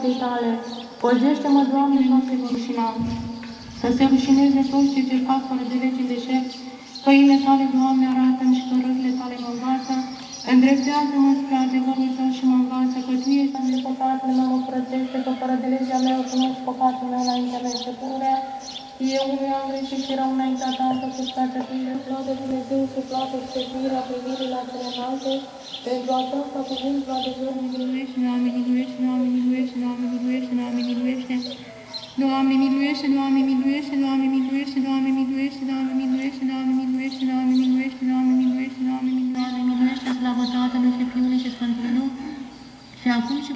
împotriva dreptei tale. Păzește-mă, Doamne, noapte rușina, să se rușineze toți cei ce fac fără de lege deșert, căile tale, Doamne, arată-mi și cărările tale mă învață, îndreptează-mă spre adevărul tău și mă învață, că tu ești de păcatul meu, mă curățește, că fără de legea mea cunosc păcatul meu înaintea mea începurea, eu nu am greșit și rău înaintea ta, să cu toate tine, plată Dumnezeu și plată stăpirea privirii la cele înalte, pentru aceasta cuvântul adevărului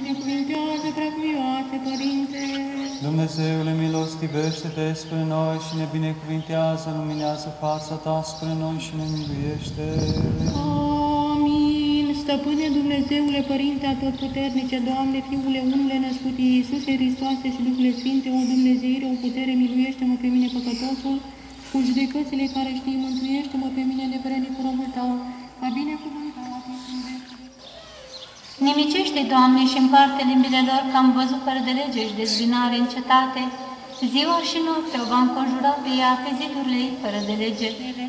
binecuvintează, preacuvioase, Părinte. Dumnezeule, milostivește-te spre noi și ne binecuvintează, luminează fața ta spre noi și ne miluiește. Amin. Stăpâne Dumnezeule, Părinte Atotputernice, Doamne, Fiule unule născut Iisuse Hristoase și Duhule Sfinte, o Dumnezeire, o putere, miluiește-mă pe mine păcătosul, cu judecățile care știi, mântuiește-mă pe mine de vrenic romul tău, ca binecuvântat Nimicește, Doamne, și împarte limbile lor că am văzut fără de lege și dezbinare în cetate. Ziua și noaptea o va înconjura pe ea pe zidurile ei fără de lege.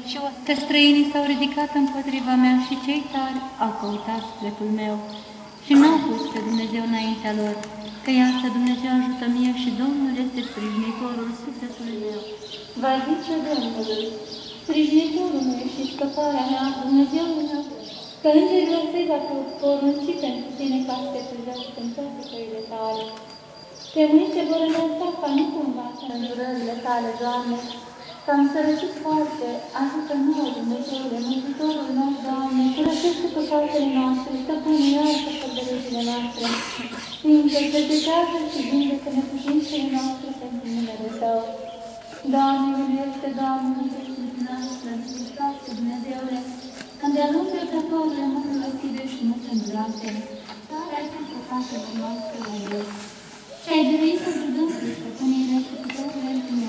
Și o că străinii s-au ridicat împotriva mea și cei tari au căutat dreptul meu. Și nu au pus pe Dumnezeu înaintea lor, că iată Dumnezeu ajută mie și Domnul este sprijinitorul sufletului meu. Va zice Domnului, sprijinitorul meu și scăparea mea, Dumnezeul meu, că îngerii săi va porunci pentru tine ca să te privești în toate căile tale. Pe mâini te vor înălța ca nu cumva să îndurările tale, Doamne, că am sărăcit foarte, ajută nouă, Dumnezeule, Mântuitorul nostru, Doamne, curățește păcatele noastre, stăpâne iartă pădările noastre, fiindcă cercetează și vindecă neputințele noastre pentru numele Tău. Doamne, miluiește, Doamne, miluiește dumneavoastră, Hristoase, Dumnezeule, când-a lung trecătorile nu milostive și nu îndurate, doar ai fi cu față cunoască la Ce ai dorit să-ți dăm despre pânile și puterile din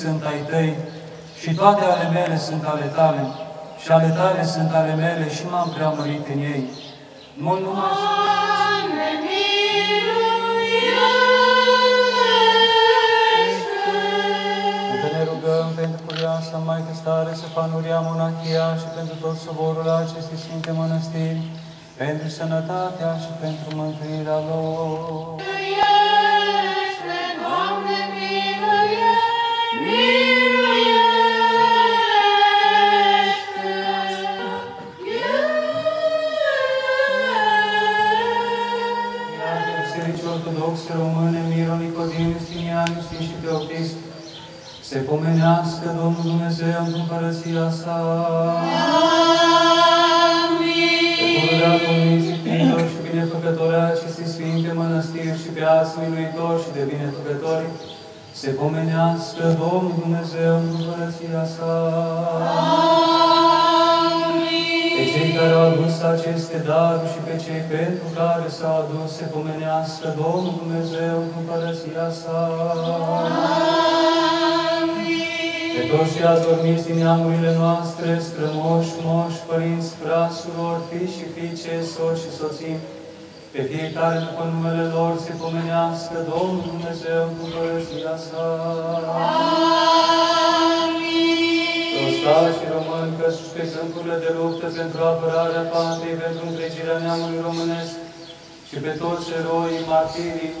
sunt ai tăi, și toate ale mele sunt ale tale, și ale tale sunt ale mele și m-am preamărit în ei. Mult numai să... Doamne, miluiește! Că ne rugăm pentru curioasa Maică Stare, Stefanuria Monachia și pentru tot soborul acestei Sfinte Mănăstiri, pentru sănătatea și pentru mântuirea lor. Ortodoxe Române, Miro, Nicodim, Justinian, Justin și Teofist, se pomenească Domnul Dumnezeu în împărăția sa. Pe pururea Părinții Pintor și binefăcători acestei Sfinte Mănăstiri și viață miluitori și de binefăcători, se pomenească Domnul Dumnezeu în împărăția sa. Pe cei care au adus aceste daruri și pe cei pentru care s-au adus, se pomenească Domnul Dumnezeu în împărăția sa. Pe toți cei adormiți din neamurile noastre, strămoși, moși, părinți, frați, surori, fii și fiice, soți și soții, pe fiecare după numele lor se pomenească Domnul Dumnezeu cu Împărăția sa. Toți și români căsuți pe câmpurile de luptă pentru apărarea patriei, pentru întregirea neamului românesc și pe toți eroii, martirii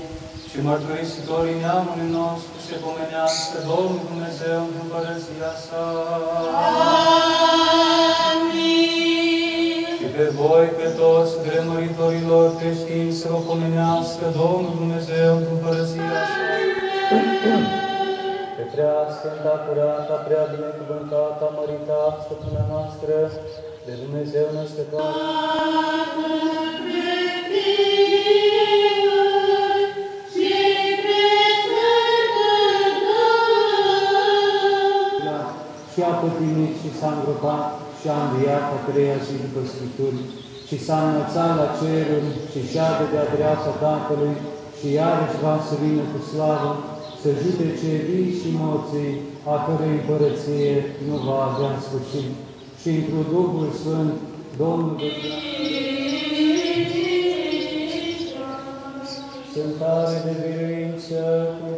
și mărturisitorii neamului nostru se pomenească Domnul Dumnezeu în Împărăția sa. Și pe voi, pe toți gremuritorilor creștini, să vă pomenească Domnul Dumnezeu în Împărăția sa. Pe prea sfânta, curata, prea binecuvântată, mărita, stăpâna noastră, de Dumnezeu născătoare. și a pătimit și s-a îngropat și a înviat a treia zi după Scripturi și s-a înălțat la ceruri și șade de-a dreapta Tatălui și iarăși va să vină cu slavă să judece vii și morții, a cărei împărăție nu va avea sfârșit. Și într Duhul Sfânt, Domnul de Sunt tare de biruință, cântând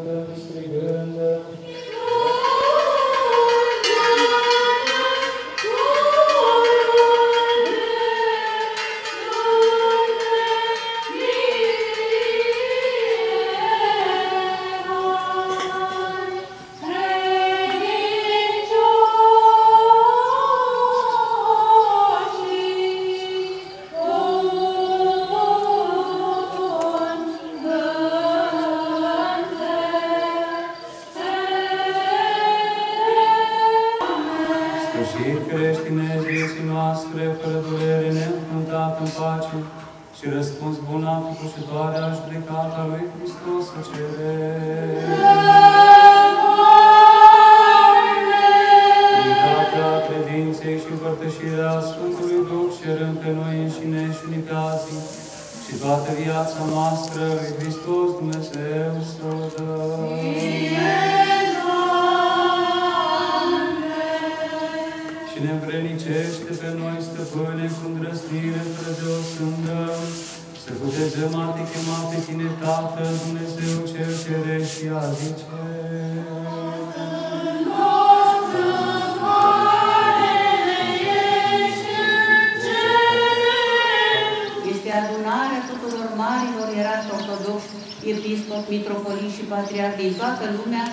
ortodoxi, episcopi, mitropolii și patriarhi din toată lumea,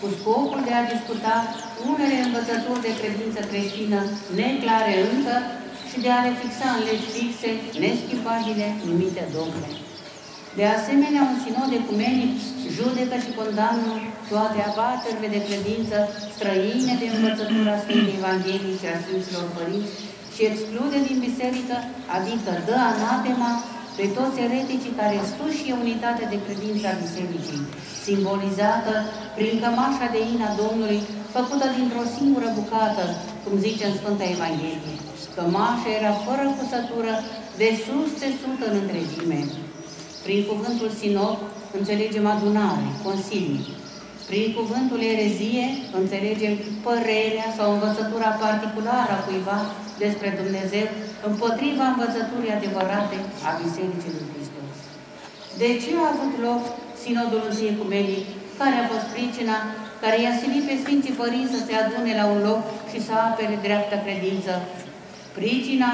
cu scopul de a discuta unele învățături de credință creștină neclare încă și de a le fixa în legi fixe, neschimbabile, numite dogme. De asemenea, un sinod ecumenic judecă și condamnă toate abaterile de credință străine de învățătura Sfintei Evangheliei și a Sfinților Părinți și exclude din biserică, adică dă anatema pe toți ereticii care sfârșie unitatea de credință a bisericii, simbolizată prin cămașa de ina Domnului, făcută dintr-o singură bucată, cum zice în Sfânta Evanghelie. Cămașa era fără cusătură, de sus țesută în întregime. Prin cuvântul sinod înțelegem adunare, consilii. Prin cuvântul erezie înțelegem părerea sau învățătura particulară a cuiva despre Dumnezeu împotriva învățăturii adevărate a Bisericii lui Hristos. De ce a avut loc Sinodul Întâi Ecumenic, care a fost pricina care i-a silit pe Sfinții Părinți să se adune la un loc și să apere dreapta credință? Pricina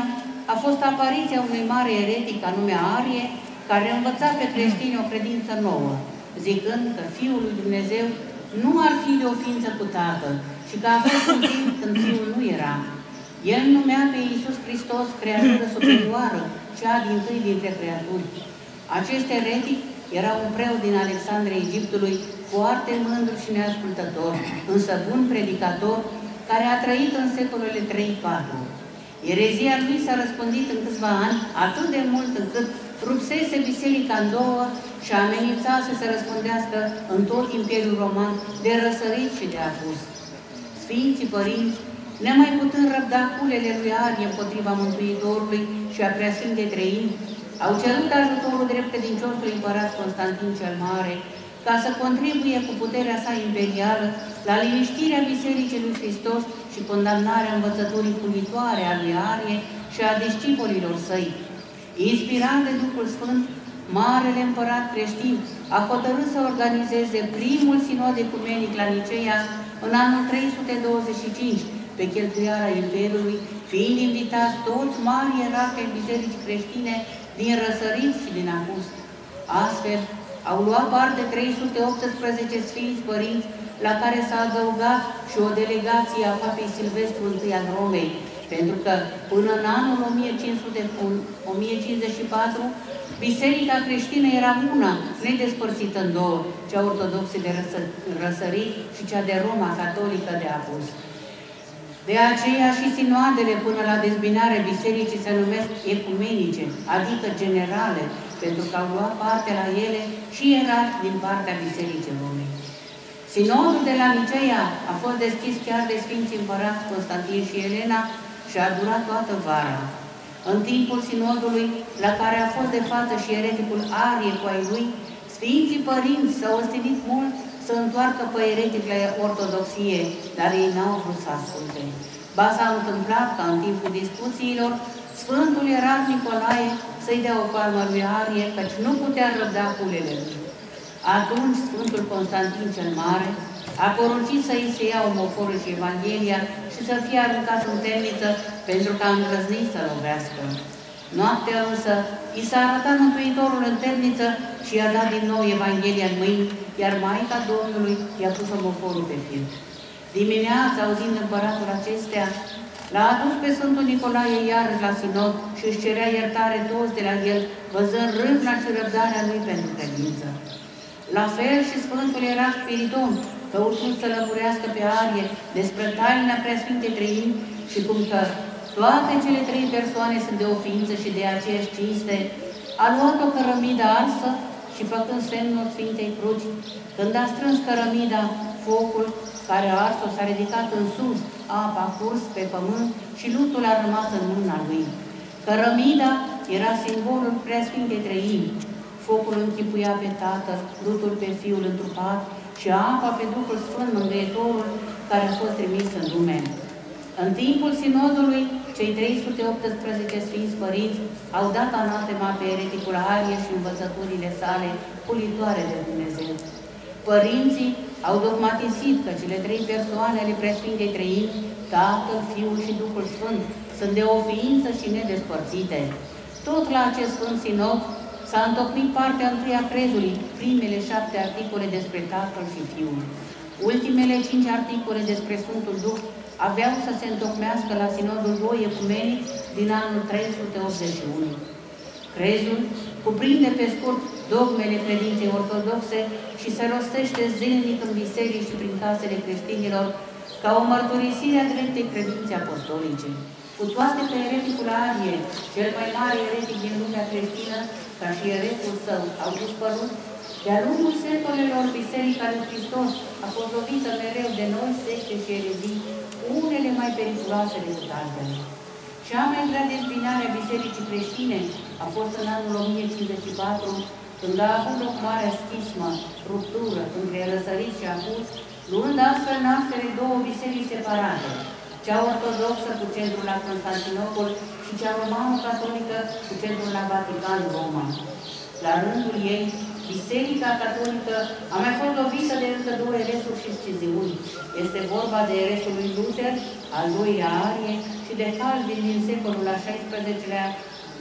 a fost apariția unui mare eretic anume Arie, care învăța pe creștini o credință nouă, zicând că Fiul lui Dumnezeu nu ar fi de o ființă cu Tatăl și că avea un timp când Fiul nu era. El numea pe Iisus Hristos creatură superioară, cea din tâi dintre creaturi. Acest eretic era un preot din Alexandria Egiptului, foarte mândru și neascultător, însă bun predicator, care a trăit în secolele 3-4. Erezia lui s-a răspândit în câțiva ani atât de mult încât rupsese biserica în două și amenința să se răspândească în tot Imperiul Roman de răsărit și de apus. Sfinții părinți, nemai putând răbda culele lui Arie împotriva Mântuitorului și a Preasfintei Treimi, au cerut ajutorul drept credinciosului împărat Constantin cel Mare, ca să contribuie cu puterea sa imperială la liniștirea Bisericii lui Hristos și condamnarea învățăturii punitoare a lui Arie și a discipolilor săi. Inspirat de Duhul Sfânt, Marele Împărat Creștin a hotărât să organizeze primul sinod ecumenic la Niceea în anul 325, pe cheltuiala Imperiului, fiind invitați toți mari ierarhi ai bisericii creștine din răsărit și din apus. Astfel, au luat parte 318 sfinți părinți, la care s-a adăugat și o delegație a Papei Silvestru I al Romei, pentru că până în anul 1554, Biserica creștină era una, nedespărțită în două, cea ortodoxă de răsărit și cea de Roma catolică de apus. De aceea și sinoadele până la dezbinare bisericii se numesc ecumenice, adică generale, pentru că au luat parte la ele și era din partea Bisericii Romei. Sinodul de la Niceea a fost deschis chiar de Sfinții Împărați Constantin și Elena și a durat toată vara. În timpul sinodului, la care a fost de față și ereticul Arie cu ai lui, Sfinții Părinți s-au ostinit mult să întoarcă pe eretic la ortodoxie, dar ei n-au vrut să asculte. Ba s-a întâmplat ca în timpul discuțiilor, Sfântul Erat Nicolae să-i dea o palmă lui Arie, căci nu putea răbda culele lui. Atunci Sfântul Constantin cel Mare a poruncit să îi se ia omoforul și Evanghelia și să fie aruncat în temniță pentru că a îndrăznit să lovească. Noaptea însă, i s-a arătat Mântuitorul în temniță și i-a dat din nou Evanghelia în mâini, iar Maica Domnului i-a pus omoforul pe fir. Dimineața, auzind împăratul acestea, L-a adus pe Sfântul Nicolae iar la sinod și își cerea iertare toți de la el, văzând râvna și răbdarea lui pentru credință. La fel și Sfântul era Spiridon, căutând să lămurească pe arie despre taina preasfinte trăini și cum că toate cele trei persoane sunt de o ființă și de aceeași cinste, a luat o cărămidă arsă și făcând semnul Sfintei Cruci, când a strâns cărămida, focul care a ars-o s-a ridicat în sus, apa a curs pe pământ și lutul a rămas în mâna lui. Cărămida era simbolul preasfintei trăini, Focul închipuia pe Tatăl, lutul pe Fiul întrupat și apa pe Duhul Sfânt Mângâietorul care a fost trimis în lume. În timpul sinodului, cei 318 Sfinți Părinți au dat anatema pe ereticul Arie și învățăturile sale pulitoare de Dumnezeu. Părinții au dogmatisit că cele trei persoane ale Preasfintei Trăini, Tatăl, Fiul și Duhul Sfânt, sunt de o ființă și nedespărțite. Tot la acest Sfânt Sinod S-a întocmit partea întâi a crezului, primele șapte articole despre Tatăl și Fiul. Ultimele cinci articole despre Sfântul Duh aveau să se întocmească la Sinodul II Ecumenic din anul 381. Crezul cuprinde pe scurt dogmele credinței ortodoxe și se rostește zilnic în biserici și prin casele creștinilor ca o mărturisire a dreptei credințe apostolice. Cu toate că ereticul Arie, cel mai mare eretic din lumea creștină, ca și eretul său, au dispărut, de-a lungul secolelor Biserica lui Hristos a fost lovită mereu de noi secte și erezii, unele mai periculoase decât altele. Cea mai grea dezbinare a Bisericii creștine a fost în anul 1054, când a avut loc marea schismă, ruptură între răsărit și apus, luând astfel naștere două biserici separate, cea ortodoxă cu centrul la Constantinopol și cea romano-catolică cu centrul la Vatican, Roma. La rândul ei, Biserica Catolică a mai fost lovită de încă două eresuri și sciziuni. Este vorba de eresul lui Luther, al lui Arie și de Calvin din secolul al XVI-lea,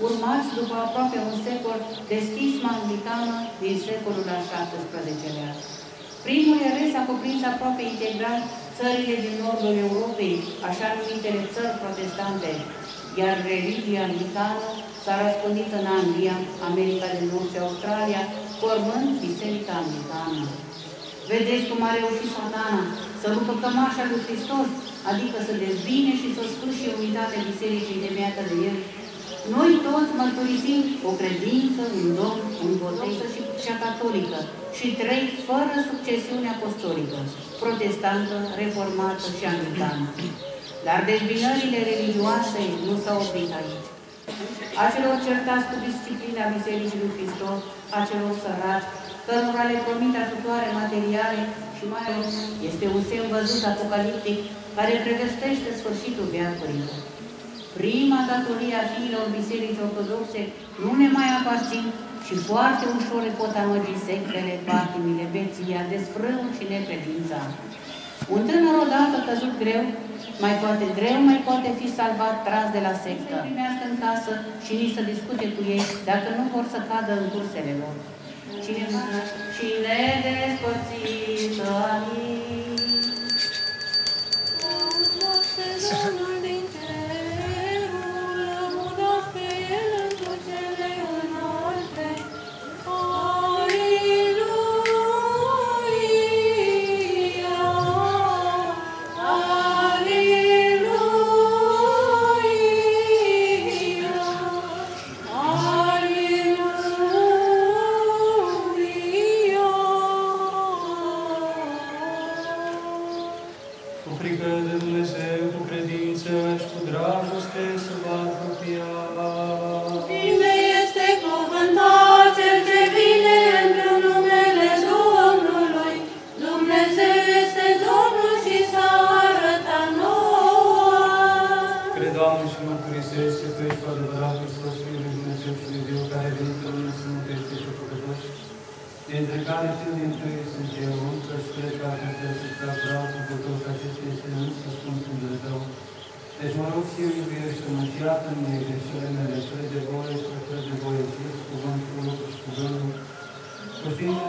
urmați după aproape un secol de schisma anglicană din secolul al XVII-lea. Primul eres a cuprins aproape integral țările din nordul Europei, așa numitele țări protestante, iar religia anglicană s-a răspândit în Anglia, America de Nord și Australia, formând Biserica Anglicană. Vedeți cum a reușit satana să rupă cămașa lui Hristos, adică să dezbine și să sfârșie unitatea Bisericii întemeiată de El. Noi toți mărturisim o credință, un domn, un botez și cea catolică și trei fără succesiune apostolică, protestantă, reformată și anglicană. Dar dezbinările religioase nu s-au oprit aici. Acelor certați cu disciplina Bisericii lui Hristos, acelor săraci, cărora le promit ajutoare materiale și mai ales este un semn văzut apocaliptic care prevestește sfârșitul veacurilor. Prima datorie a fiilor Bisericii Ortodoxe nu ne mai aparțin și foarte ușor le pot amăgi sectele, patimile, beția, desfrâul și necredința. Un tânăr odată căzut greu mai poate greu, mai poate fi salvat, tras de la sectă. Nu primească în casă și nici să discute cu ei, dacă nu vor să cadă în cursele lor. Cine, cine da? despărțită aici, de care fiindoi suntem încă spre care asupra vreau cu tot că acesta este nu răspunsul de tău. Deci mă rog fiu iubește-mă și iată-mi greșelile mele, trei de voie, trei de voie, cuvântul, cuvântul, cu tine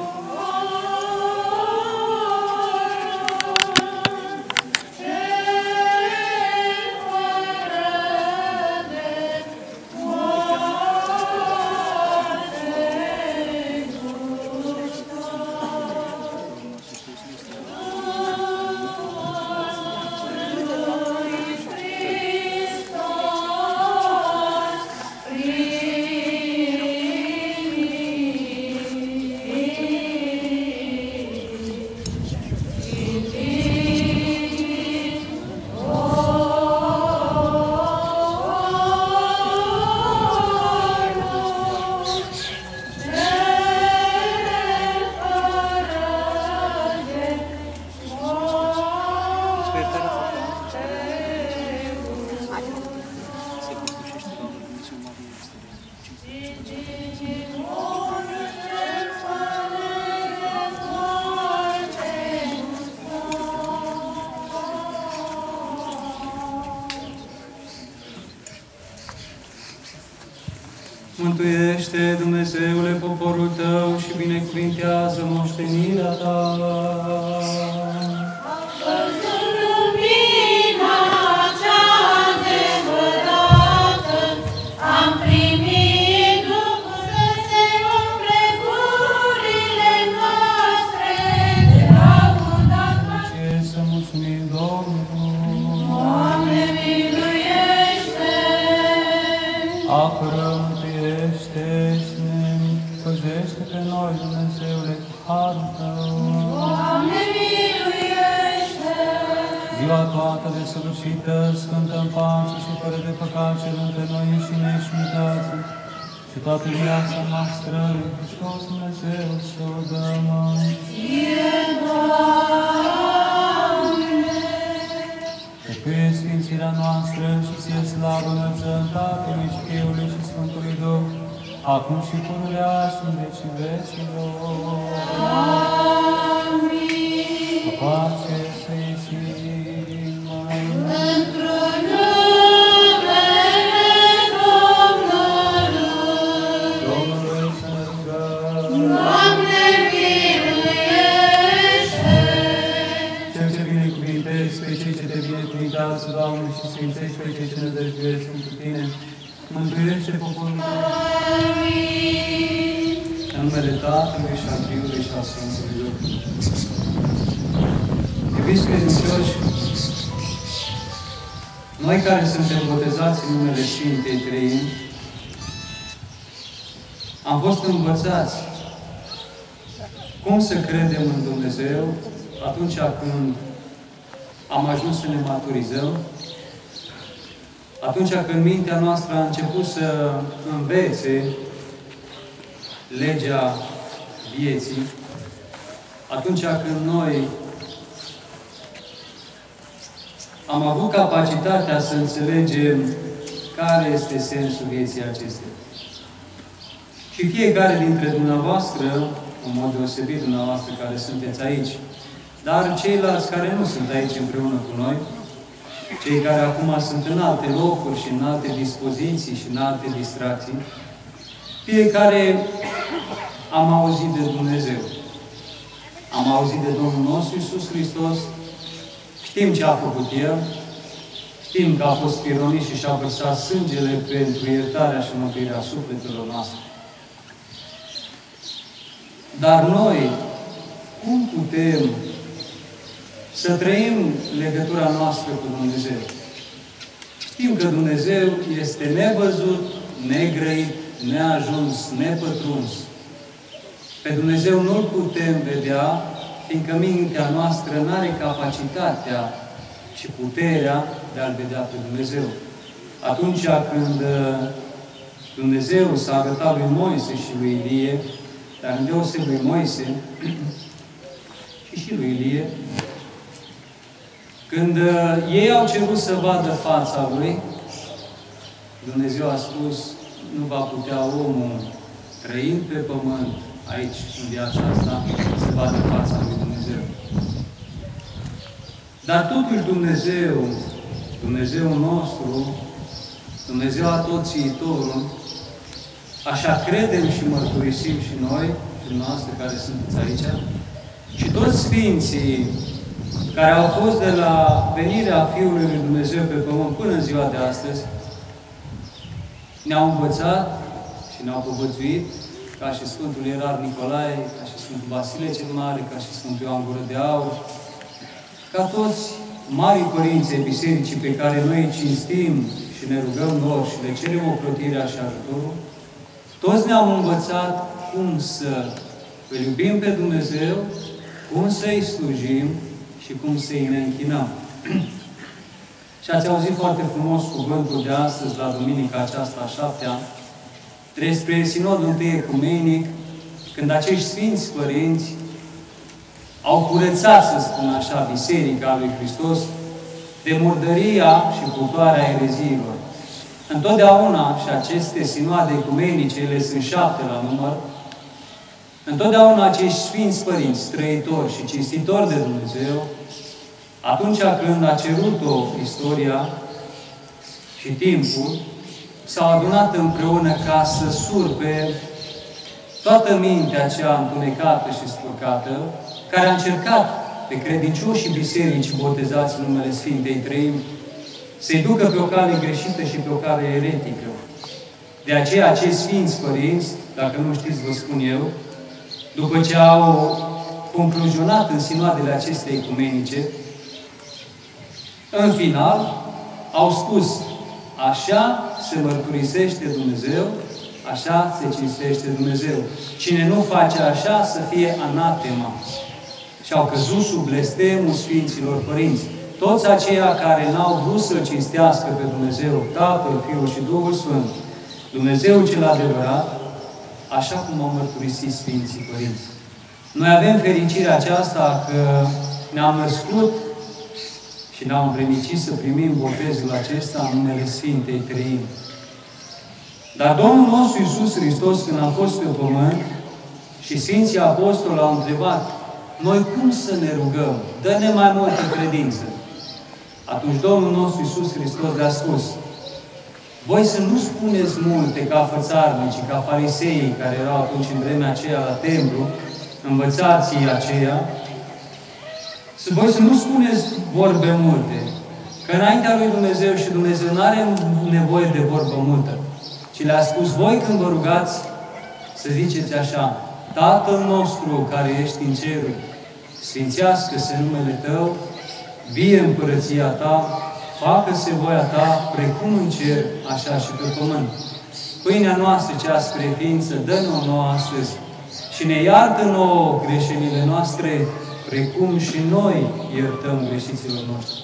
obosați. Cum să credem în Dumnezeu atunci când am ajuns să ne maturizăm, atunci când mintea noastră a început să învețe legea vieții, atunci când noi am avut capacitatea să înțelegem care este sensul vieții acestei fiecare dintre dumneavoastră, în mod deosebit dumneavoastră care sunteți aici, dar ceilalți care nu sunt aici împreună cu noi, cei care acum sunt în alte locuri și în alte dispoziții și în alte distracții, fiecare am auzit de Dumnezeu. Am auzit de Domnul nostru Iisus Hristos, știm ce a făcut El, știm că a fost pironit și și-a vărsat sângele pentru iertarea și mântuirea sufletelor noastre. Dar noi, cum putem să trăim legătura noastră cu Dumnezeu? Știm că Dumnezeu este nevăzut, negrăit, neajuns, nepătruns. Pe Dumnezeu nu-L putem vedea, fiindcă mintea noastră nu are capacitatea și puterea de a-L vedea pe Dumnezeu. Atunci când uh, Dumnezeu s-a arătat lui Moise și lui Ilie, dar în deoseb lui Moise și și lui Ilie, când uh, ei au cerut să vadă fața lui, Dumnezeu a spus, nu va putea omul, trăind pe pământ, aici, în viața asta, să vadă fața lui Dumnezeu. Dar totuși Dumnezeu, Dumnezeu nostru, Dumnezeu a tot țiitorul, așa credem și mărturisim și noi, și noastre care sunteți aici, și toți Sfinții care au fost de la venirea Fiului lui Dumnezeu pe pământ până în ziua de astăzi, ne-au învățat și ne-au povățuit, ca și Sfântul Ierar Nicolae, ca și Sfântul Vasile cel Mare, ca și Sfântul Ioan Gură de Aur, ca toți mari părinți ai bisericii pe care noi îi cinstim și ne rugăm lor și le cerem ocrotirea și ajutorul, toți ne-au învățat cum să îl iubim pe Dumnezeu, cum să-i slujim și cum să-i ne închinăm. Și ați auzit foarte frumos cuvântul de astăzi, la Duminica aceasta a șaptea, despre Sinodul întâi ecumenic, când acești Sfinți Părinți au curățat, să spun așa, Biserica lui Hristos de murdăria și putoarea ereziilor. Întotdeauna, și aceste sinoade ecumenice, ele sunt șapte la număr, întotdeauna acești Sfinți Părinți, trăitori și cinstitori de Dumnezeu, atunci când a cerut-o istoria și timpul, s-au adunat împreună ca să surpe toată mintea aceea întunecată și spurcată, care a încercat pe credincioșii bisericii botezați în numele Sfintei Trăim să-i ducă pe o cale greșită și pe o cale eretică. De aceea, acești Sfinți Părinți, dacă nu știți, vă spun eu, după ce au concluzionat în sinoadele acestei ecumenice, în final, au spus, așa se mărturisește Dumnezeu, așa se cinstește Dumnezeu. Cine nu face așa, să fie anatema. Și au căzut sub blestemul Sfinților Părinți. Toți aceia care n-au vrut să-L cinstească pe Dumnezeu, Tatăl, Fiul și Duhul Sfânt, Dumnezeu cel adevărat, așa cum au mărturisit Sfinții Părinți. Noi avem fericirea aceasta că ne-am născut și ne-am împrenicit să primim botezul acesta în numele Sfintei Trăimi. Dar Domnul nostru Iisus Hristos, când a fost pe pământ și Sfinții Apostoli au întrebat, noi cum să ne rugăm? Dă-ne mai multă credință. Atunci Domnul nostru Iisus Hristos le-a spus, voi să nu spuneți multe ca fățarnici, ca fariseii care erau atunci în vremea aceea la templu, învățații aceia, să voi să nu spuneți vorbe multe, că înaintea lui Dumnezeu și Dumnezeu nu are nevoie de vorbă multă, ci le-a spus, voi când vă rugați, să ziceți așa, Tatăl nostru care ești în ceruri, sfințească-se numele Tău, vie împărăția Ta, facă-se voia Ta, precum în cer, așa și pe pământ. Pâinea noastră cea spre ființă, dă-ne-o nouă astăzi și ne iartă nouă greșelile noastre, precum și noi iertăm greșiților noștri.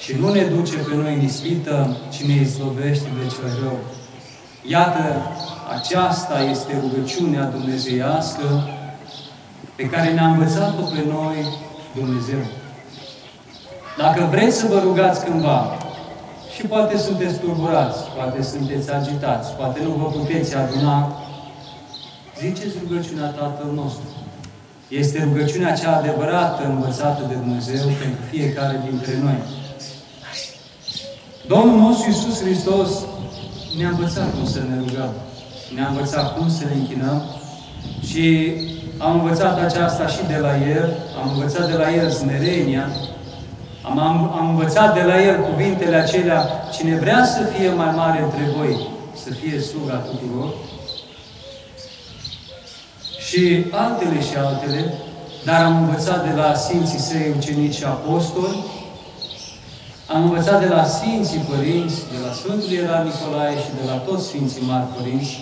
Și nu ne duce pe noi în ispită, ci ne izlovește de cel rău. Iată, aceasta este rugăciunea dumnezeiască pe care ne-a învățat-o pe noi Dumnezeu. Dacă vreți să vă rugați cândva, și poate sunteți turburați, poate sunteți agitați, poate nu vă puteți aduna, Ziceți rugăciunea Tatăl nostru. Este rugăciunea cea adevărată învățată de Dumnezeu pentru fiecare dintre noi. Domnul nostru Iisus Hristos ne-a învățat cum să ne rugăm. Ne-a învățat cum să ne închinăm și am învățat aceasta și de la El, am învățat de la El smerenia, am, am, am învățat de la El cuvintele acelea, cine vrea să fie mai mare între voi, să fie sluga tuturor, și altele și altele, dar am învățat de la Sfinții Săi ucenici și apostoli, am învățat de la Sfinții Părinți, de la Sfântul Ierar Nicolae și de la toți Sfinții Mari Părinți,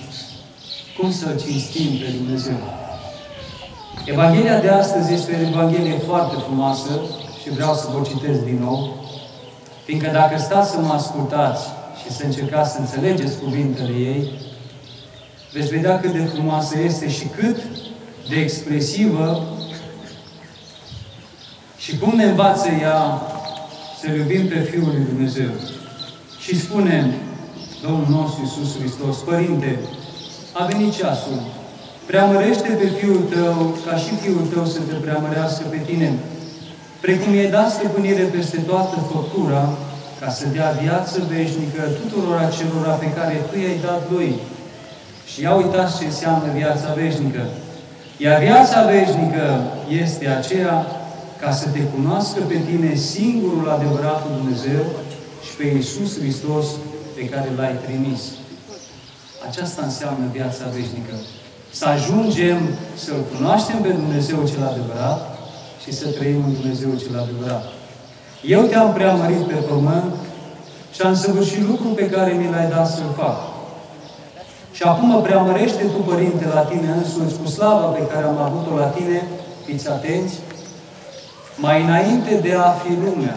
cum să-L cinstim pe Dumnezeu. Evanghelia de astăzi este o Evanghelie foarte frumoasă și vreau să vă citesc din nou, fiindcă dacă stați să mă ascultați și să încercați să înțelegeți cuvintele ei, veți vedea cât de frumoasă este și cât de expresivă și cum ne învață ea să iubim pe Fiul lui Dumnezeu. Și spunem, Domnul nostru Iisus Hristos, Părinte, a venit ceasul, preamărește pe Fiul Tău, ca și Fiul Tău să te preamărească pe Tine, precum i-ai dat stăpânire peste toată făptura, ca să dea viață veșnică tuturor acelora pe care Tu i-ai dat Lui. Și ia uitați ce înseamnă viața veșnică. Iar viața veșnică este aceea ca să te cunoască pe tine singurul adevăratul Dumnezeu și pe Iisus Hristos pe care L-ai trimis. Aceasta înseamnă viața veșnică. Să ajungem să-L cunoaștem pe Dumnezeu cel adevărat și să trăim în Dumnezeu cel adevărat. Eu te-am preamărit pe pământ și am săvârșit lucrul pe care mi l-ai dat să-l fac. Și acum mă preamărește Tu, Părinte, la Tine însuți, cu slava pe care am avut-o la Tine, fiți atenți, mai înainte de a fi lumea,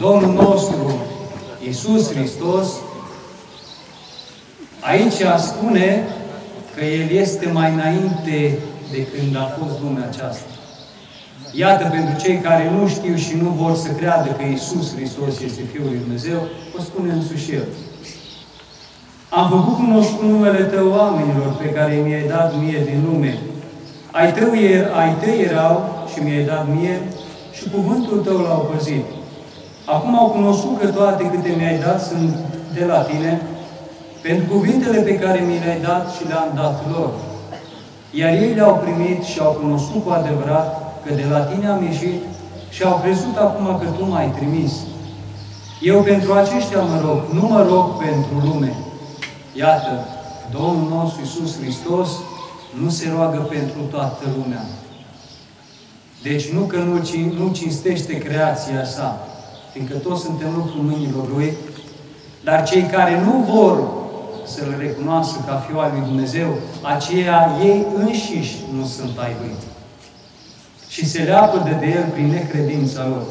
Domnul nostru, Iisus Hristos, aici spune că El este mai înainte de când a fost lumea aceasta. Iată, pentru cei care nu știu și nu vor să creadă că Iisus Hristos este Fiul lui Dumnezeu, o spune însuși El. Am făcut cunoscut numele Tău oamenilor pe care mi-ai dat mie din lume. Ai, tău, ai Tăi erau și mi-ai dat mie și cuvântul Tău l-au păzit. Acum au cunoscut că toate câte mi-ai dat sunt de la Tine, pentru cuvintele pe care mi le-ai dat și le-am dat lor. Iar ei le-au primit și au cunoscut cu adevărat că de la Tine am ieșit și au crezut acum că Tu m-ai trimis. Eu pentru aceștia mă rog, nu mă rog pentru lume. Iată, Domnul nostru Iisus Hristos nu se roagă pentru toată lumea. Deci nu că nu, nu cinstește creația sa, fiindcă toți suntem lucrul mâinilor Lui, dar cei care nu vor să-L recunoască ca Fiul al Lui Dumnezeu, aceia ei înșiși nu sunt ai Lui. Și se leapă de, de El prin necredința lor.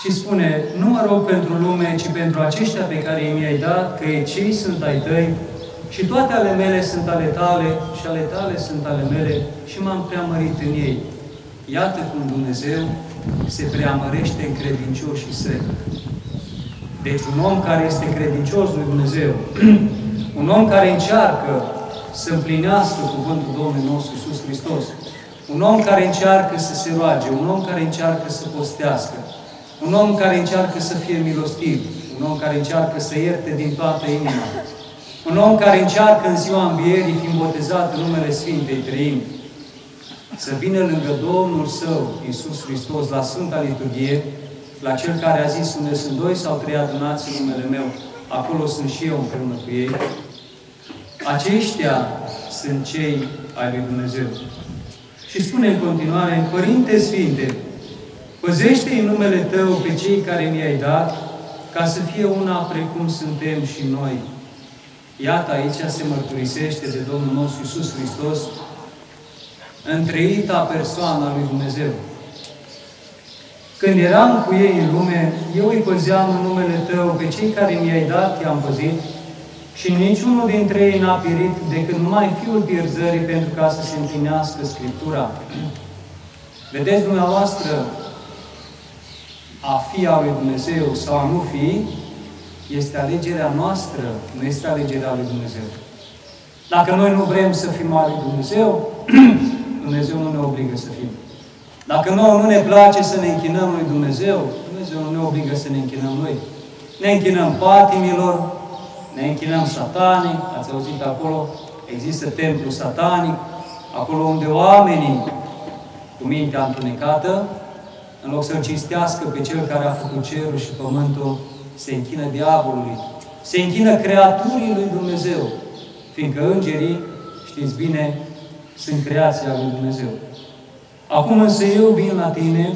Și spune, nu mă rog pentru lume, ci pentru aceștia pe care mi-ai dat, că ei cei sunt ai tăi și toate ale mele sunt ale tale și ale tale sunt ale mele și m-am preamărit în ei. Iată cum Dumnezeu se preamărește în credincioșii săi. Deci un om care este credincios lui Dumnezeu, un om care încearcă să împlinească cuvântul Domnului nostru Iisus Hristos, un om care încearcă să se roage, un om care încearcă să postească, un om care încearcă să fie milostiv, un om care încearcă să ierte din toată inima, un om care încearcă în ziua învierii, fiind botezat în numele Sfintei Trăimi, să vină lângă Domnul Său, Iisus Hristos, la Sfânta Liturghie, la Cel care a zis, unde sunt doi sau trei adunați în numele meu, acolo sunt și eu împreună cu ei. Aceștia sunt cei ai lui Dumnezeu. Și spune în continuare, Părinte Sfinte, păzește în numele Tău pe cei care mi-ai dat, ca să fie una precum suntem și noi Iată, aici se mărturisește de Domnul nostru Iisus Hristos, întreita persoana lui Dumnezeu. Când eram cu ei în lume, eu îi păzeam în numele Tău, pe cei care mi-ai dat, i-am păzit, și niciunul dintre ei n-a pierit decât numai Fiul pierzării pentru ca să se împlinească Scriptura. Vedeți dumneavoastră, a fi a lui Dumnezeu sau a nu fi, Este alegerea noastră, nu este alegerea lui Dumnezeu. Dacă noi nu vrem să fim al lui Dumnezeu, Dumnezeu nu ne obligă să fim. Dacă nouă nu ne place să ne închinăm lui Dumnezeu, Dumnezeu nu ne obligă să ne închinăm lui. Ne închinăm patimilor, ne închinăm satanii, ați auzit acolo, există templu satanic, acolo unde oamenii cu mintea întunecată, în loc să-L cinstească pe Cel care a făcut cerul și pământul, se închină diavolului, se închină creaturii lui Dumnezeu, fiindcă îngerii, știți bine, sunt creația lui Dumnezeu. Acum însă eu vin la tine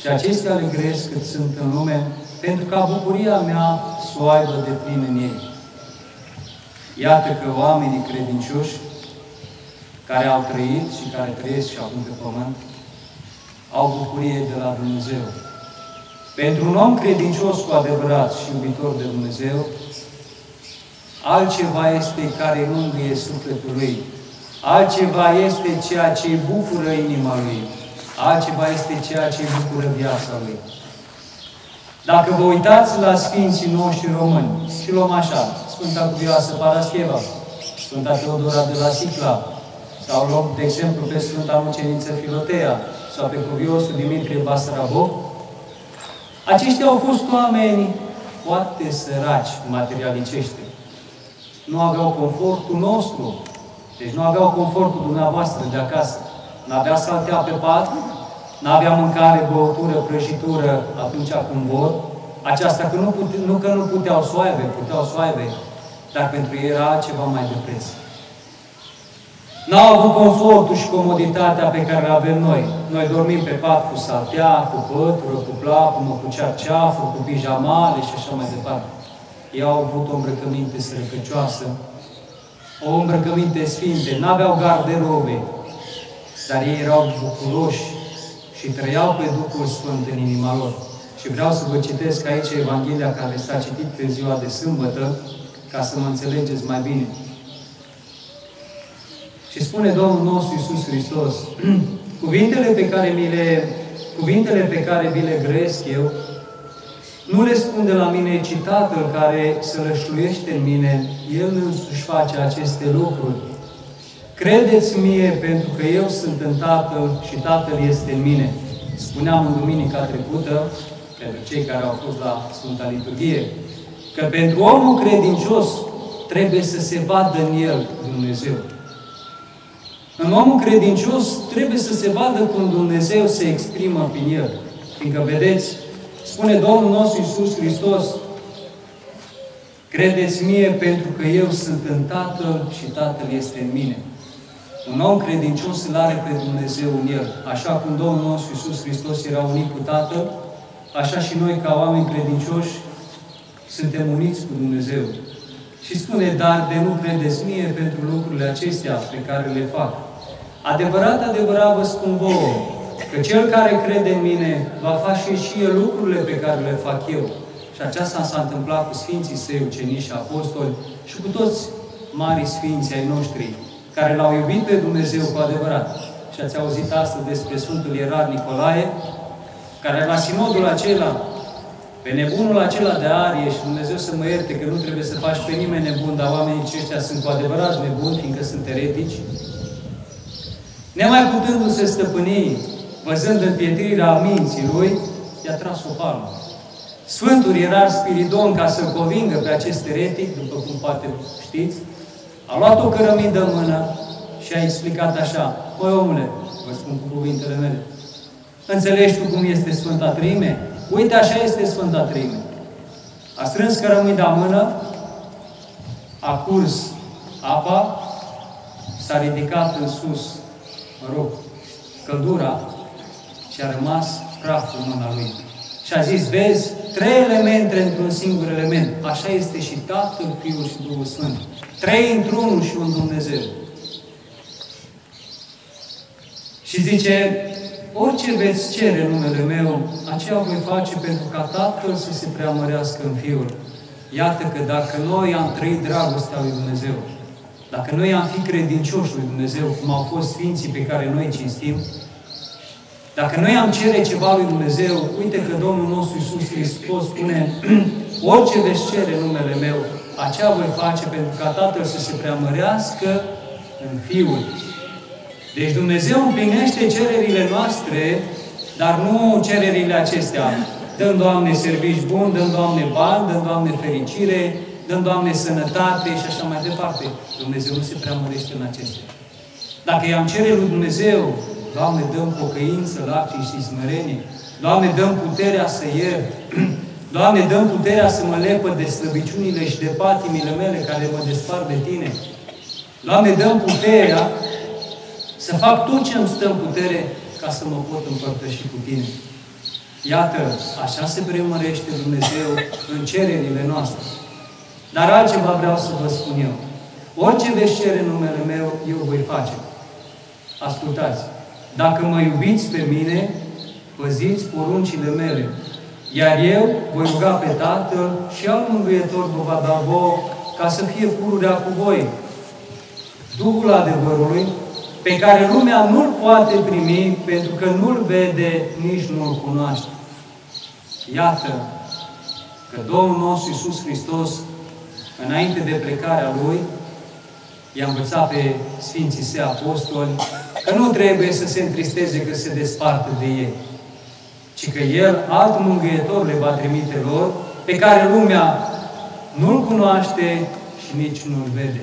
și acestea le gresc cât sunt în lume, pentru ca bucuria mea să o aibă de plin în ei. Iată că oamenii credincioși, care au trăit și care trăiesc și acum pe pământ, au bucurie de la Dumnezeu. Pentru un om credincios cu adevărat și iubitor de Dumnezeu, altceva este care mângâie sufletul lui, altceva este ceea ce bucură inima lui, altceva este ceea ce bucură viața lui. Dacă vă uitați la Sfinții noștri români, și luăm așa, Sfânta Cuvioasă Parascheva, Sfânta Teodora de la Sicla, sau luăm, de exemplu, pe Sfânta Muceniță Filotea, sau pe Cuviosul Dimitrie Basarabov, aceștia au fost oameni foarte săraci materialicește. Nu aveau confortul nostru. Deci nu aveau confortul dumneavoastră de acasă. Nu avea saltea pe pat, nu avea mâncare, băutură, prăjitură atunci când vor. Aceasta că nu, pute, nu că nu puteau să o aibă, puteau să o aibă, dar pentru ei era ceva mai de preț. N-au avut confortul și comoditatea pe care le avem noi. Noi dormim pe pat cu saltea, cu pătură, cu plapumă, cu cearceafă, cu pijamale și așa mai departe. Ei au avut o îmbrăcăminte sărăcăcioasă, o îmbrăcăminte sfinte, n-aveau garderobe, dar ei erau bucuroși și trăiau pe Duhul Sfânt în inima lor. Și vreau să vă citesc aici Evanghelia care s-a citit pe ziua de sâmbătă, ca să mă înțelegeți mai bine. Și spune Domnul nostru Iisus Hristos, cuvintele pe care mi le, cuvintele pe care vi le grăiesc eu, nu le spun de la mine, ci Tatăl care se lășluiește în mine, El însuși face aceste lucruri. Credeți mie pentru că eu sunt în Tatăl și Tatăl este în mine. Spuneam în duminica trecută, pentru cei care au fost la Sfânta Liturghie, că pentru omul credincios trebuie să se vadă în el Dumnezeu. În omul credincios trebuie să se vadă cum Dumnezeu se exprimă prin el. Fiindcă, vedeți, spune Domnul nostru Iisus Hristos, credeți mie pentru că eu sunt în Tatăl și Tatăl este în mine. Un om credincios îl are pe Dumnezeu în el. Așa cum Domnul nostru Iisus Hristos era unit cu Tatăl, așa și noi, ca oameni credincioși, suntem uniți cu Dumnezeu. Și spune, dar de nu credeți mie pentru lucrurile acestea pe care le fac. Adevărat, adevărat vă spun vouă, că cel care crede în mine va face și el lucrurile pe care le fac eu. Și aceasta s-a întâmplat cu Sfinții Săi, ucenici și apostoli și cu toți mari Sfinții ai noștri, care l-au iubit pe Dumnezeu cu adevărat. Și ați auzit astăzi despre Sfântul Ierar Nicolae, care la sinodul acela, pe nebunul acela de arie și Dumnezeu să mă ierte că nu trebuie să faci pe nimeni nebun, dar oamenii aceștia sunt cu adevărat nebuni, fiindcă sunt eretici, Nemai putându-se stăpâni, văzând împietrirea minții lui, i-a tras o palmă. Sfântul era Spiridon ca să-l convingă pe acest eretic, după cum poate știți, a luat o cărămidă în mână și a explicat așa, Păi omule, vă spun cu cuvintele mele, înțelegi tu cum este Sfânta Trime? Uite, așa este Sfânta Trime. A strâns cărămida în mână, a curs apa, s-a ridicat în sus mă rog, căldura și a rămas praful în mâna lui. Și a zis, vezi, trei elemente într-un singur element. Așa este și Tatăl, Fiul și Duhul Sfânt. Trei într-unul și un Dumnezeu. Și zice, orice veți cere numele meu, aceea voi face pentru ca Tatăl să se preamărească în Fiul. Iată că dacă noi am trăit dragostea lui Dumnezeu, dacă noi am fi credincioși lui Dumnezeu, cum au fost Sfinții pe care noi cinstim, dacă noi am cere ceva lui Dumnezeu, uite că Domnul nostru Iisus Hristos spune orice veți cere numele meu, aceea voi face pentru ca Tatăl să se preamărească în Fiul. Deci Dumnezeu împlinește cererile noastre, dar nu cererile acestea. Dăm, Doamne, servici bun, dăm, Doamne, bani, dăm, Doamne, fericire, dăm, Doamne, sănătate și așa mai departe. Dumnezeu nu se preamărește în acestea. Dacă i-am cere lui Dumnezeu, Doamne, dăm pocăință, lacrimi și smerenie. Doamne, dăm puterea să iert. Doamne, dăm puterea să mă lepă de slăbiciunile și de patimile mele care mă despart de Tine. Doamne, dăm puterea să fac tot ce îmi stă în putere ca să mă pot împărtăși cu Tine. Iată, așa se premărește Dumnezeu în cererile noastre. Dar altceva vreau să vă spun eu. Orice veți cere în numele meu, eu voi face. Ascultați. Dacă mă iubiți pe mine, păziți poruncile mele. Iar eu voi ruga pe Tatăl și al Mângâietor vă va da vouă ca să fie pururea cu voi. Duhul adevărului, pe care lumea nu-l poate primi pentru că nu-l vede, nici nu-l cunoaște. Iată că Domnul nostru Iisus Hristos, înainte de plecarea Lui, i-a învățat pe Sfinții Săi Apostoli că nu trebuie să se întristeze că se desparte de ei, ci că El, alt mângâietor, le va trimite lor, pe care lumea nu-L cunoaște și nici nu-L vede.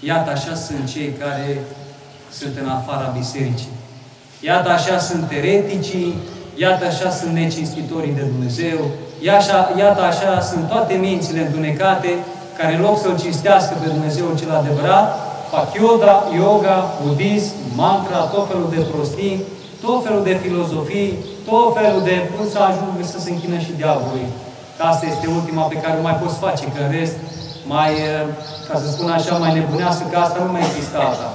Iată așa sunt cei care sunt în afara bisericii. Iată așa sunt ereticii, iată așa sunt necinstitorii de Dumnezeu, iată așa sunt toate mințile îndunecate, care în loc să-L cinstească pe Dumnezeu cel adevărat, fac yoga, yoga, budism, mantra, tot felul de prostii, tot felul de filozofii, tot felul de... până să ajungă să se închină și diavolului. Asta este ultima pe care o mai poți face, că în rest, mai, ca să spun așa, mai nebunească, că asta nu mai există asta.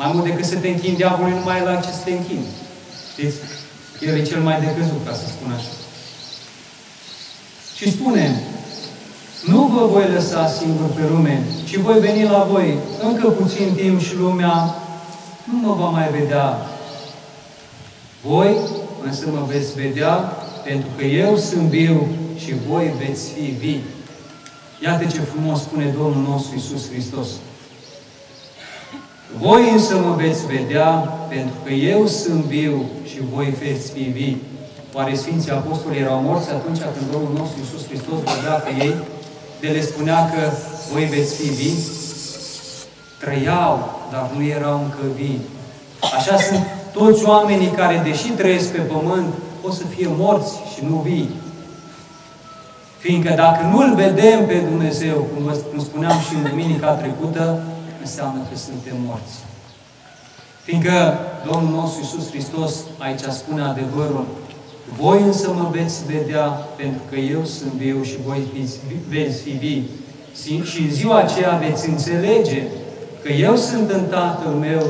Mai mult decât să te închini diavolului, nu mai e la ce să te închini. Știți? El e cel mai decăzut, ca să spun așa. Și spune, nu vă voi lăsa singur pe lume, ci voi veni la voi încă puțin timp și lumea nu mă va mai vedea. Voi însă mă veți vedea pentru că eu sunt viu și voi veți fi vii. Iată ce frumos spune Domnul nostru Isus Hristos. Voi însă mă veți vedea pentru că eu sunt viu și voi veți fi vii. Oare Sfinții Apostoli erau morți atunci când Domnul nostru Iisus Hristos vorbea pe ei? De le spunea că voi veți fi vii? Trăiau, dar nu erau încă vii. Așa sunt toți oamenii care, deși trăiesc pe pământ, pot să fie morți și nu vii. Fiindcă dacă nu-L vedem pe Dumnezeu, cum, vă, cum spuneam și în duminica trecută, înseamnă că suntem morți. Fiindcă Domnul nostru Iisus Hristos aici spune adevărul, voi însă mă veți vedea pentru că eu sunt viu și voi veți fi vii. Și în ziua aceea veți înțelege că eu sunt în Tatăl meu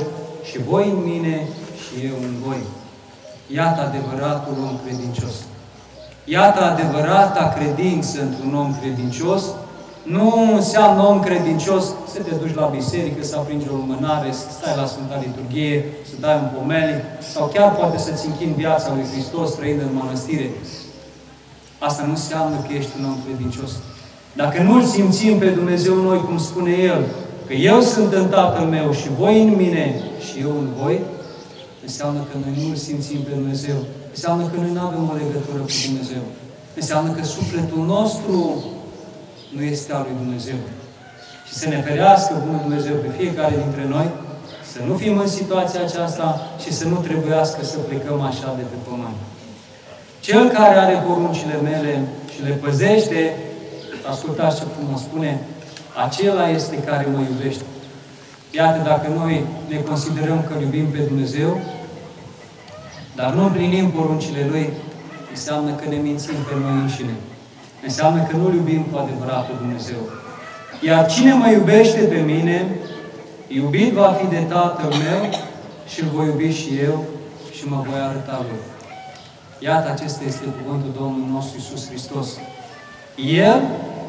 și voi în mine și eu în voi. Iată adevăratul om credincios. Iată adevărata credință într-un om credincios. Nu înseamnă om credincios să te duci la biserică, să apringi o lumânare, să stai la Sfânta Liturghie, să dai un pomelic, sau chiar poate să-ți închini viața lui Hristos trăind în mănăstire. Asta nu înseamnă că ești un om credincios. Dacă nu-L simțim pe Dumnezeu noi, cum spune El, că eu sunt în Tatăl meu și voi în mine și eu în voi, înseamnă că noi nu-L simțim pe Dumnezeu. Înseamnă că noi nu avem o legătură cu Dumnezeu. Înseamnă că sufletul nostru nu este al lui Dumnezeu. Și să ne ferească Bunul Dumnezeu pe fiecare dintre noi, să nu fim în situația aceasta și să nu trebuiască să plecăm așa de pe pământ. Cel care are poruncile mele și le păzește, ascultați ce frumos spune, acela este care mă iubește. Iată, dacă noi ne considerăm că iubim pe Dumnezeu, dar nu împlinim poruncile Lui, înseamnă că ne mințim pe noi înșine. Înseamnă că nu-L iubim cu adevărat pe Dumnezeu. Iar cine mă iubește pe mine, iubit va fi de Tatăl meu și îl voi iubi și eu și mă voi arăta lui. Iată, acesta este cuvântul Domnului nostru Iisus Hristos. El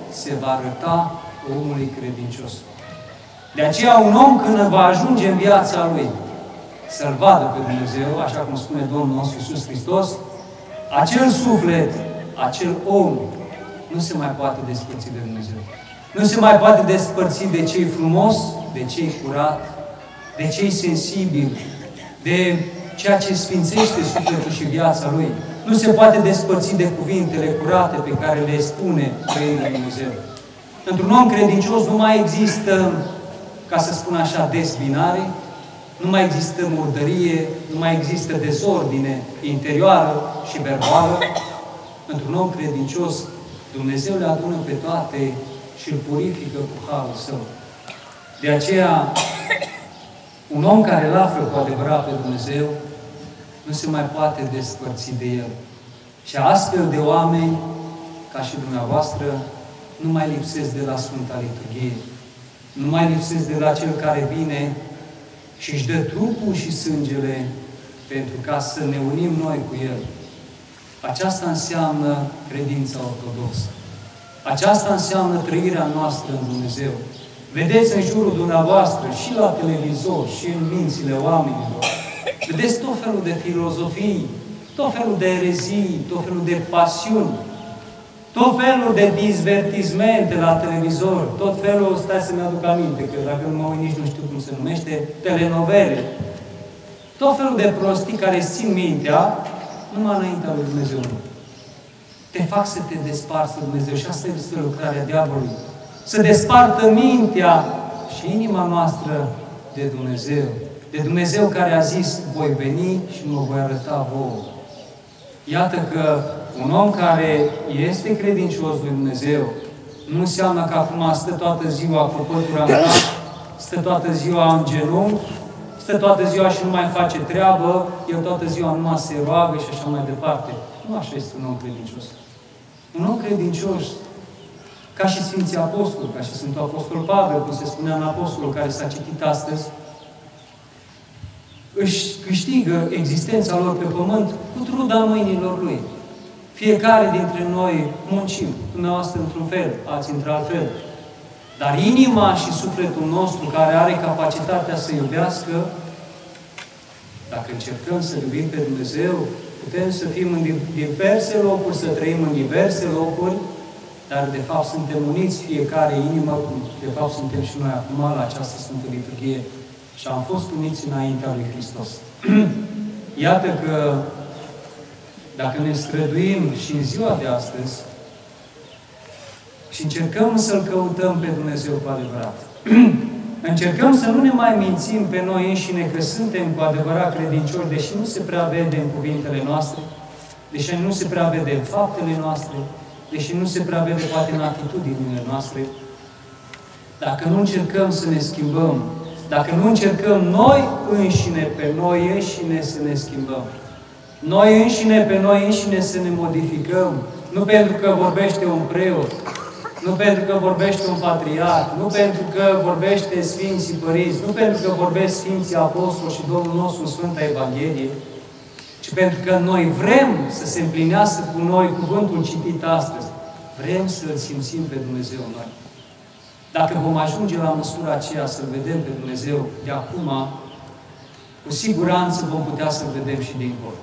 se va arăta omului credincios. De aceea un om când va ajunge în viața lui să-L vadă pe Dumnezeu, așa cum spune Domnul nostru Iisus Hristos, acel suflet, acel om nu se mai poate despărți de Dumnezeu. Nu se mai poate despărți de cei frumos, de cei curat, de cei sensibili, de ceea ce sfințește sufletul și viața lui. Nu se poate despărți de cuvintele curate pe care le spune Trăirea Dumnezeu. Într-un om credincios nu mai există, ca să spun așa, dezbinare, nu mai există murdărie, nu mai există dezordine interioară și verbală. Într-un om credincios, Dumnezeu le adună pe toate și îl purifică cu harul său. De aceea, un om care îl află cu adevărat pe Dumnezeu, nu se mai poate despărți de el. Și astfel de oameni, ca și dumneavoastră, nu mai lipsesc de la Sfânta Liturghie. Nu mai lipsesc de la Cel care vine și își dă trupul și sângele pentru ca să ne unim noi cu El. Aceasta înseamnă credința ortodoxă. Aceasta înseamnă trăirea noastră în Dumnezeu. Vedeți în jurul dumneavoastră, și la televizor, și în mințile oamenilor, vedeți tot felul de filozofii, tot felul de erezii, tot felul de pasiuni, tot felul de dizvertismente la televizor, tot felul, stați să-mi aduc aminte, că dacă nu mă uit nici nu știu cum se numește, telenovele. Tot felul de prostii care îți țin mintea, numai înaintea lui Dumnezeu Te fac să te desparți de Dumnezeu și asta este lucrarea diavolului. Să despartă mintea și inima noastră de Dumnezeu. De Dumnezeu care a zis, voi veni și mă voi arăta vouă. Iată că un om care este credincios lui Dumnezeu, nu înseamnă că acum stă toată ziua cu pătura în cap, stă toată ziua în genunchi, stă toată ziua și nu mai face treabă, el toată ziua numai se roagă și așa mai departe. Nu așa este un om credincios. Un om credincios, ca și Sfinții Apostoli, ca și Sfântul Apostol Pavel, cum se spunea în Apostolul care s-a citit astăzi, își câștigă existența lor pe pământ cu truda mâinilor lui. Fiecare dintre noi muncim, dumneavoastră într-un fel, alții într-alt fel. Dar inima și sufletul nostru, care are capacitatea să iubească, dacă încercăm să iubim pe Dumnezeu, putem să fim în diverse locuri, să trăim în diverse locuri, dar de fapt suntem uniți fiecare inimă, de fapt suntem și noi acum la această Sfântă Liturghie și am fost uniți înaintea lui Hristos. Iată că dacă ne străduim și în ziua de astăzi și încercăm să-L căutăm pe Dumnezeu cu adevărat, încercăm să nu ne mai mințim pe noi înșine că suntem cu adevărat credincioși, deși nu se prea vede în cuvintele noastre, deși nu se prea vede în faptele noastre, deși nu se prea vede poate în atitudinile noastre, dacă nu încercăm să ne schimbăm, dacă nu încercăm noi înșine pe noi înșine să ne schimbăm, noi înșine pe noi înșine să ne modificăm, nu pentru că vorbește un preot, nu pentru că vorbește un patriarh, nu pentru că vorbește Sfinții Părinți, nu pentru că vorbesc Sfinții Apostoli și Domnul nostru în Sfânta Evanghelie, ci pentru că noi vrem să se împlinească cu noi cuvântul citit astăzi. Vrem să-L simțim pe Dumnezeu în noi. Dacă vom ajunge la măsura aceea să-L vedem pe Dumnezeu de acum, cu siguranță vom putea să-L vedem și dincolo.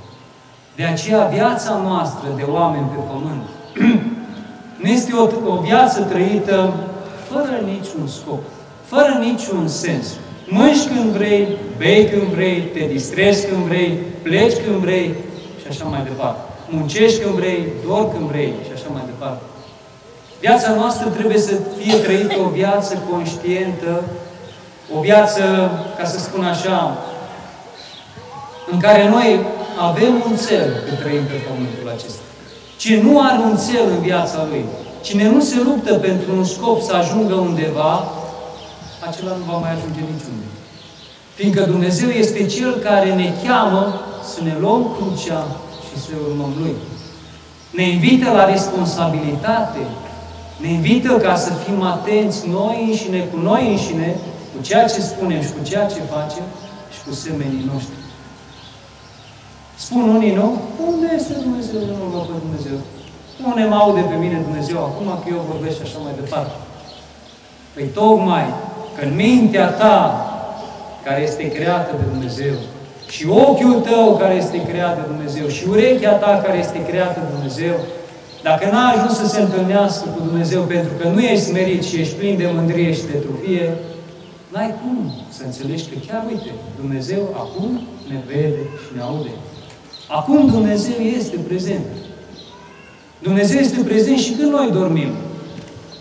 De aceea viața noastră de oameni pe pământ nu este o, o viață trăită fără niciun scop, fără niciun sens. Mânci când vrei, bei când vrei, te distrezi când vrei, pleci când vrei și așa mai departe. Muncești când vrei, dor când vrei și așa mai departe. Viața noastră trebuie să fie trăită o viață conștientă, o viață, ca să spun așa, în care noi avem un cel când trăim pe pământul acesta. Cine nu are un cel în viața lui, cine nu se luptă pentru un scop să ajungă undeva, acela nu va mai ajunge niciunde. Fiindcă Dumnezeu este Cel care ne cheamă să ne luăm crucea și să urmăm Lui. Ne invită la responsabilitate, ne invită ca să fim atenți noi înșine, cu noi înșine, cu ceea ce spunem și cu ceea ce facem și cu semenii noștri. Spun unii, nu? Unde este Dumnezeu? Nu mă pe Dumnezeu. Nu ne aude pe mine Dumnezeu acum că eu vorbesc așa mai departe. Păi tocmai că în mintea ta, care este creată de Dumnezeu, și ochiul tău care este creat de Dumnezeu, și urechea ta care este creată de Dumnezeu, Dacă n-a ajuns să se întâlnească cu Dumnezeu pentru că nu ești smerit și ești plin de mândrie și de trufie, n-ai cum să înțelegi că chiar, uite, Dumnezeu acum ne vede și ne aude. Acum Dumnezeu este prezent. Dumnezeu este prezent și când noi dormim.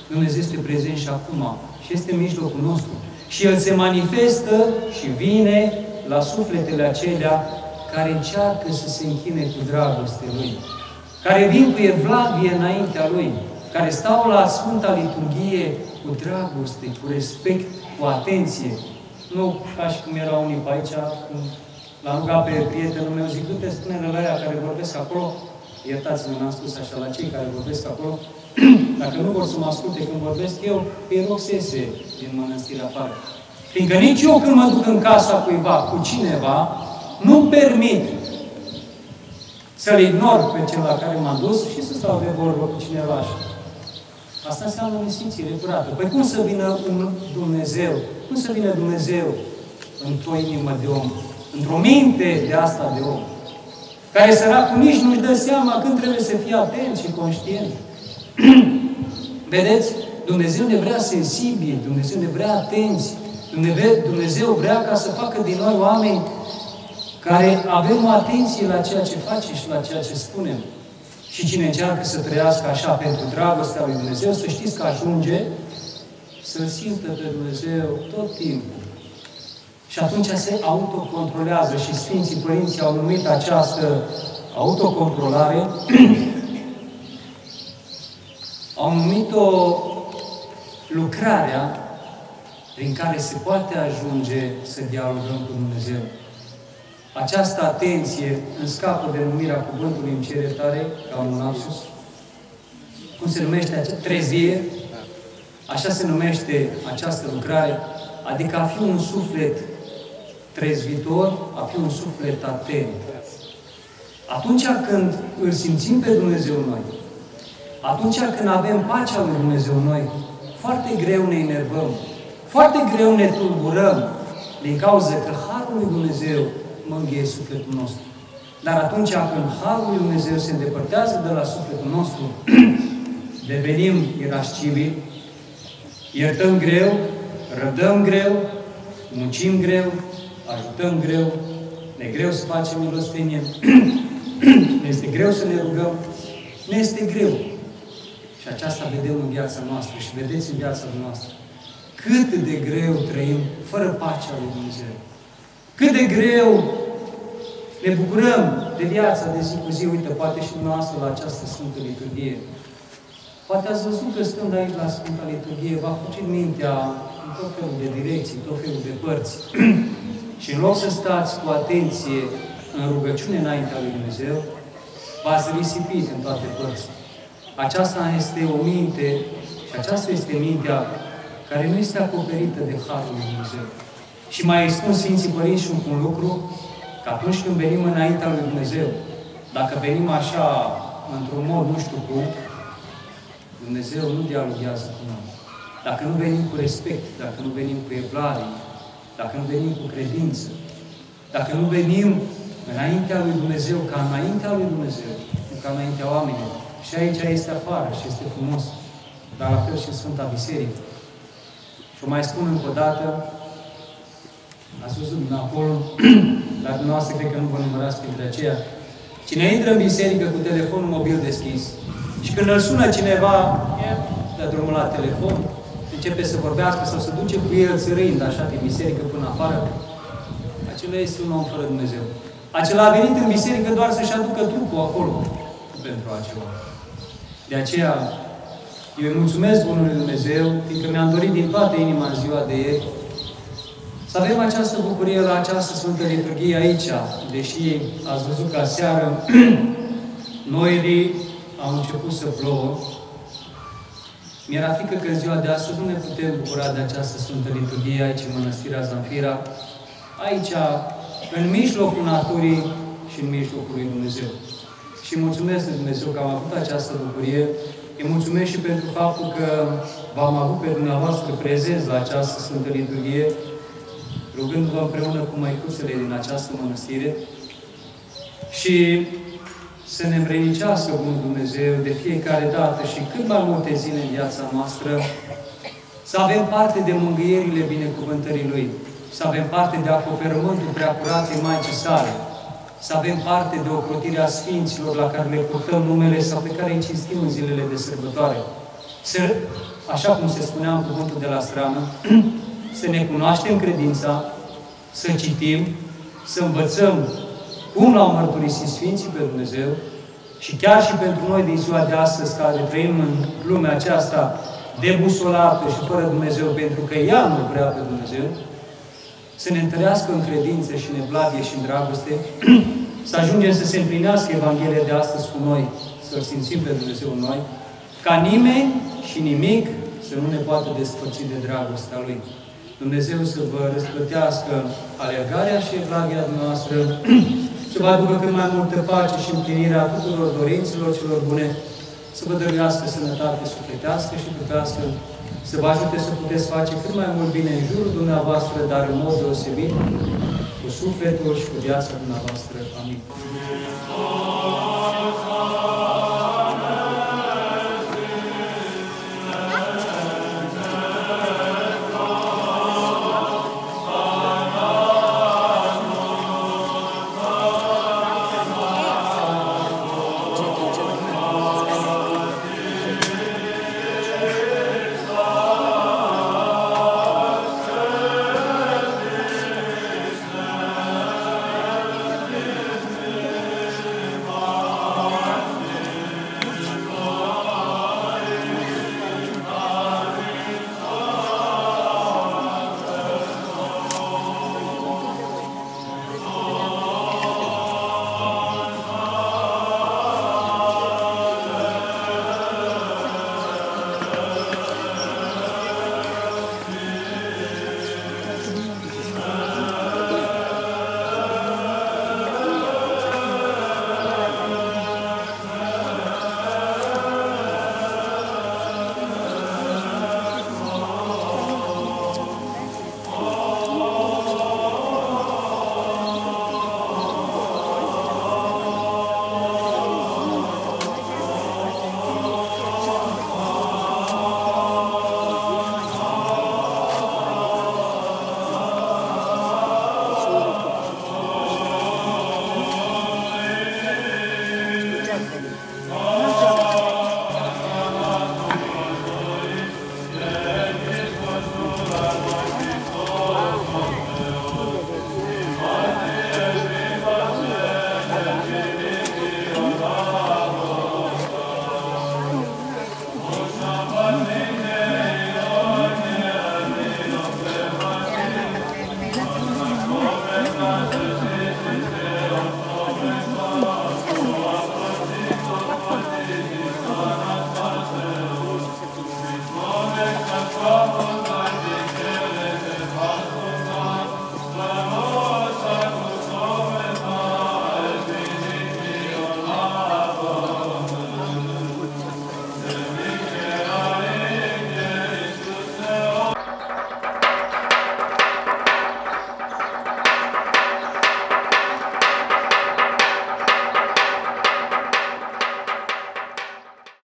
Dumnezeu este prezent și acum și este în mijlocul nostru. Și El se manifestă și vine la sufletele acelea care încearcă să se închine cu dragoste Lui, care vin cu evlavie înaintea Lui, care stau la Sfânta Liturghie cu dragoste, cu respect, cu atenție. Nu ca și cum erau unii pe aici, l-am rugat pe prietenul meu, zic, du-te, spune la aia care vorbesc acolo, iertați-mă, n-am spus așa, la cei care vorbesc acolo, dacă nu vor să mă asculte când vorbesc eu, îi rog să iese din mănăstire afară. Fiindcă nici eu când mă duc în casa cuiva, cu cineva, nu-mi permit să-l ignor pe cel la care m-am dus și să stau de vorbă cu cineva așa. Asta înseamnă o nesimțire curată. Păi cum să vină un Dumnezeu? Cum să vină Dumnezeu într-o inimă de om? Într-o minte de asta de om? Care săracul nici nu-și dă seama când trebuie să fie atent și conștient. Vedeți? Dumnezeu ne vrea sensibili, Dumnezeu ne vrea atenți, Dumnezeu vrea ca să facă din noi oameni care avem o atenție la ceea ce face și la ceea ce spunem. Și cine încearcă să trăiască așa pentru dragostea lui Dumnezeu, să știți că ajunge să simtă pe Dumnezeu tot timpul. Și atunci se autocontrolează și Sfinții Părinții au numit această autocontrolare, au numit-o lucrarea prin care se poate ajunge să dialogăm cu Dumnezeu. Această atenție în scapă de numirea cuvântului în cere tare, ca un lapsus, cum se numește acea trezie, așa se numește această lucrare, adică a fi un suflet trezvitor, a fi un suflet atent. Atunci când îl simțim pe Dumnezeu noi, atunci când avem pacea lui Dumnezeu noi, foarte greu ne enervăm, foarte greu ne tulburăm din cauza că Harul lui Dumnezeu mângâie sufletul nostru. Dar atunci când Harul lui Dumnezeu se îndepărtează de la sufletul nostru, devenim irascibili, iertăm greu, rădăm greu, muncim greu, ajutăm greu, ne greu să facem milostenie, ne este greu să ne rugăm, ne este greu. Și aceasta vedem în viața noastră și vedeți în viața noastră. Cât de greu trăim fără pacea lui Dumnezeu. Cât de greu ne bucurăm de viața de zi cu zi. Uite, poate și dumneavoastră la această Sfântă Liturghie. Poate ați văzut că stând aici la Sfânta Liturghie, v-a fugit mintea în tot felul de direcții, tot felul de părți. și în loc să stați cu atenție în rugăciune înaintea lui Dumnezeu, v-ați risipit în toate părțile. Aceasta este o minte și aceasta este mintea care nu este acoperită de Harul lui Dumnezeu. Și mai spun Sfinții Părinți și un lucru, că atunci când venim înaintea lui Dumnezeu, dacă venim așa, într-un mod nu știu cum, Dumnezeu nu dialoghează cu noi. Dacă nu venim cu respect, dacă nu venim cu evlavie, dacă nu venim cu credință, dacă nu venim înaintea lui Dumnezeu, ca înaintea lui Dumnezeu, nu ca înaintea oamenilor. Și aici este afară și este frumos. Dar la fel și Sfânta Biserică. Și o mai spun încă o dată, Ați văzut din acolo, dar dumneavoastră cred că nu vă numărați printre aceia. Cine intră în biserică cu telefonul mobil deschis și când îl sună cineva, dă drumul la telefon, începe să vorbească sau să duce cu el țărâind așa din biserică până afară, acela este un om fără Dumnezeu. Acela a venit în biserică doar să-și aducă trupul acolo pentru acela. De aceea, eu îi mulțumesc Bunului Dumnezeu, fiindcă mi-am dorit din toată inima în ziua de ieri să avem această bucurie la această Sfântă Liturghie aici, deși ați văzut că aseară noirii au început să plouă. Mi-era frică că în ziua de astăzi nu ne putem bucura de această Sfântă Liturghie aici în Mănăstirea Zanfira, aici, în mijlocul naturii și în mijlocul lui Dumnezeu. Și mulțumesc lui Dumnezeu că am avut această bucurie. Îi mulțumesc și pentru faptul că v-am avut pe dumneavoastră prezenți la această Sfântă Liturghie, rugându-vă împreună cu măicuțele din această mănăstire. Și să ne îmbrănicească Bunul Dumnezeu de fiecare dată și cât mai multe zile în viața noastră, să avem parte de mângâierile binecuvântării Lui, să avem parte de acoperământul preacurației Maicii sale, să avem parte de ocrotirea Sfinților la care le purtăm numele sau pe care îi cinstim în zilele de sărbătoare. Să, așa cum se spunea în cuvântul de la strană, să ne cunoaștem credința, să citim, să învățăm cum l-au mărturisit Sfinții pe Dumnezeu și chiar și pentru noi din ziua de astăzi, care trăim în lumea aceasta debusolată și fără Dumnezeu, pentru că ea nu vrea pe Dumnezeu, să ne întărească în credință și în evlavie și în dragoste, să ajungem să se împlinească Evanghelia de astăzi cu noi, să-L simțim pe Dumnezeu în noi, ca nimeni și nimic să nu ne poată despărți de dragostea Lui. Dumnezeu să vă răsplătească alergarea și evlavia noastră, să vă aducă cât mai multă pace și împlinirea tuturor dorințelor celor bune, să vă dăruiască sănătate sufletească și trupească, să vă ajute să puteți face cât mai mult bine în jurul dumneavoastră, dar în mod deosebit, cu sufletul și cu viața dumneavoastră. Amin.